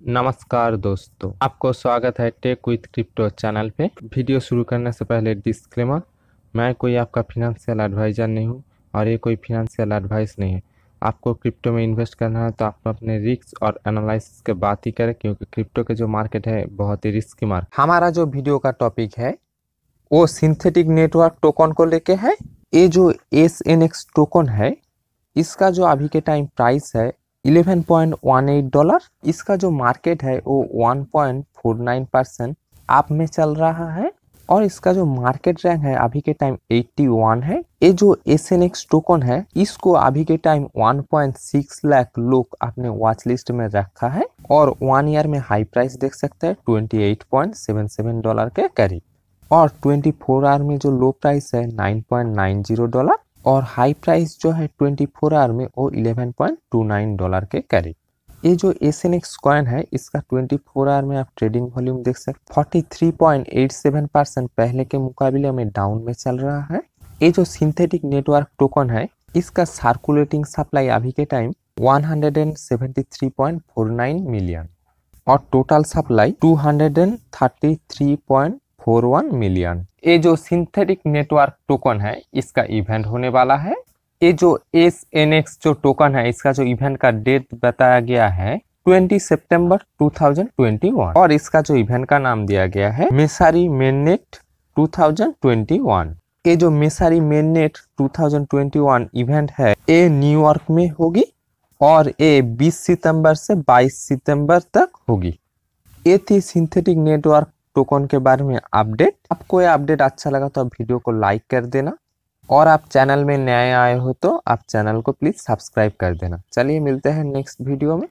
नमस्कार दोस्तों, आपको स्वागत है टेक विथ क्रिप्टो चैनल पे। वीडियो शुरू करने से पहले डिस्क्लेमर मैं कोई आपका फिनेंशियल एडवाइज़र नहीं हूँ और ये कोई फिनेंशियल एडवाइस नहीं है। आपको क्रिप्टो में इन्वेस्ट करना है तो आप अपने रिस्क और एनालिसिस के बात ही करें, क्योंकि क्रिप्टो के जो मार्केट है, बहुत ही रिस्की मार्केट हमारा जो वीडियो का टॉपिक है, वो सिंथेटिक नेटवर्क टोकन को लेके है। ये जो एस एन एक्स टोकन है, इसका जो अभी के टाइम प्राइस है 11.18 डॉलर। इसका जो मार्केट है, वो 1.49 परसेंट आप में चल रहा है। और इसका जो मार्केट रैंक है, अभी के टाइम 81 है। ये जो एस एन एक्स टोकन है, इसको अभी के टाइम 1.6 लाख लोग अपने वॉच लिस्ट में रखा है। और वन ईयर में हाई प्राइस देख सकते हैं 28.77 डॉलर के करीब। और 24 आवर में जो लो प्राइस है 9.90 डॉलर। और हाई प्राइस जो है 24 आवर में वो 11.29 डॉलर के करीब। ये जो एस एन एक्स कॉइन है, इसका 24 आवर में आप ट्रेडिंग वॉल्यूम देख सकते 43.87 परसेंट पहले के मुकाबले में डाउन में चल रहा है। ये जो सिंथेटिक नेटवर्क टोकन है, इसका सर्कुलेटिंग सप्लाई अभी के टाइम 173.49 मिलियन और टोटल सप्लाई 233.41 मिलियन। ये जो सिंथेटिक नेटवर्क टोकन है, इसका इवेंट होने वाला है। ये जो एस एन एक्स जो टोकन है, इसका जो इवेंट का डेट बताया गया है 20 सितंबर 2021 और इसका जो इवेंट का नाम दिया गया है मेसारी मेननेट 2021 ये जो मेसारी मेननेट 2021 इवेंट है, ये न्यूयॉर्क में होगी और ये 20 सितंबर से 22 सितंबर तक होगी। ये थी सिंथेटिक नेटवर्क टोकन के बारे में अपडेट आपको ये अपडेट अच्छा लगा तो वीडियो को लाइक कर देना। और आप चैनल में नए आए हो तो आप चैनल को प्लीज़ सब्सक्राइब कर देना। चलिए मिलते हैं नेक्स्ट वीडियो में।